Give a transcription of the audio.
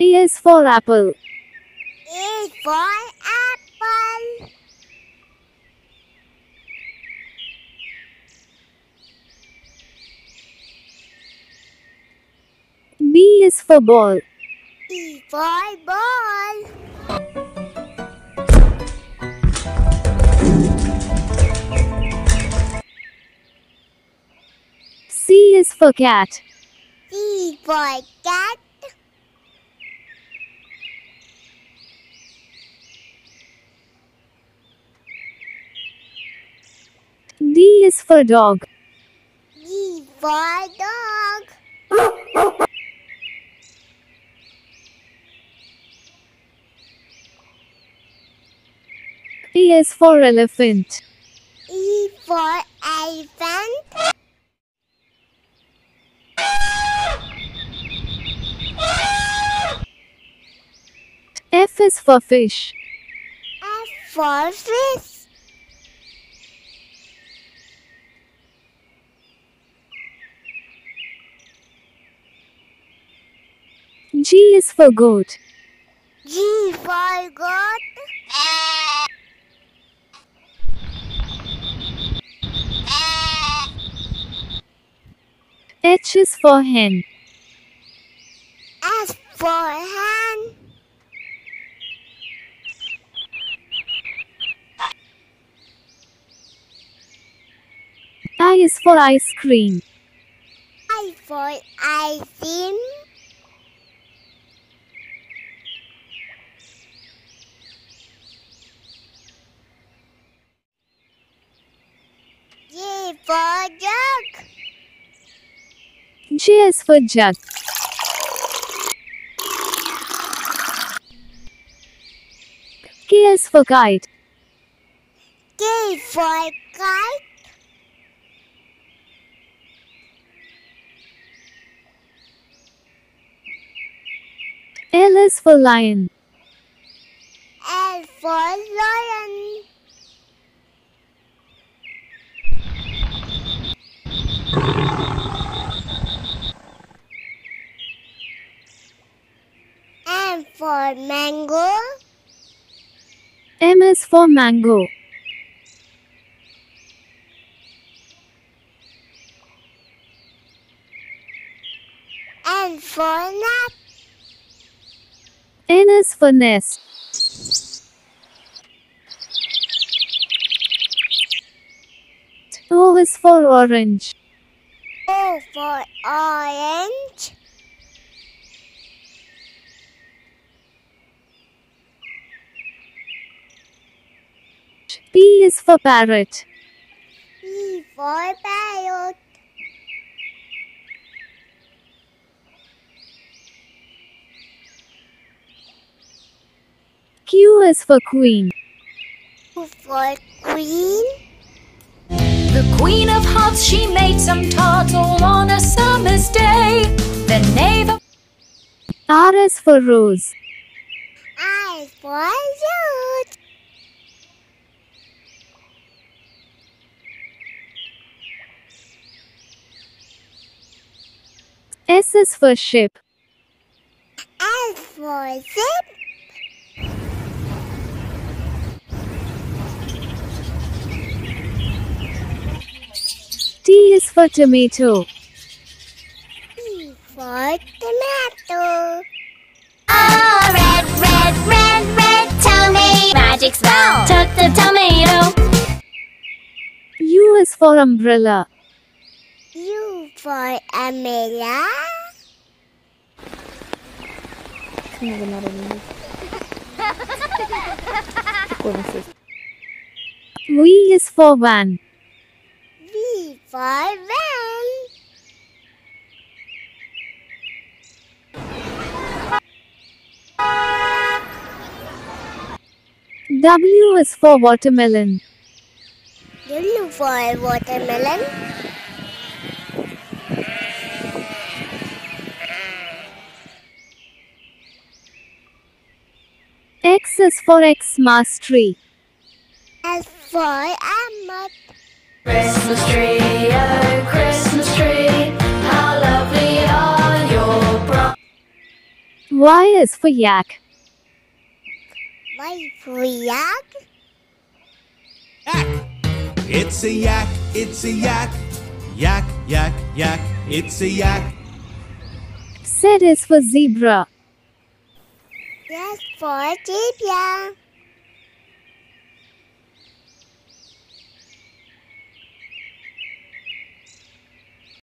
A is for apple. A for apple. B is for ball. B for ball. C is for cat. C for cat. D is for dog. D for dog. E is for elephant. E for elephant. F is for fish. F for fish. G is for goat. G for goat. H is for hen. S for hen. I is for ice cream. I for ice cream. J for jug. J is for jug. K is for kite. K for kite. L is for lion. L for lion. M for mango. M is for mango. N for nut. N is for nest. O is for orange. O for orange. P is for parrot. P for parrot. Q is for queen. Q for queen. The Queen of Hearts, she made some tarts all on a summer's day. The knave of R is for rose. I for root. S is for ship. S for zip. T is for tomato. T for tomato. Oh, red, red, red, red tomato. Magic spell. Took the tomato. U is for umbrella. U for umbrella. V is for van. For van. W is for watermelon. W for watermelon. X is for Xmas tree. S for almond. Christmas tree, oh Christmas tree, how lovely are your bro- Y is for yak. Y for yak. Yak. It's a yak, it's a yak. Yak, yak, yak. It's a yak. Z is for zebra. Yes for zebra.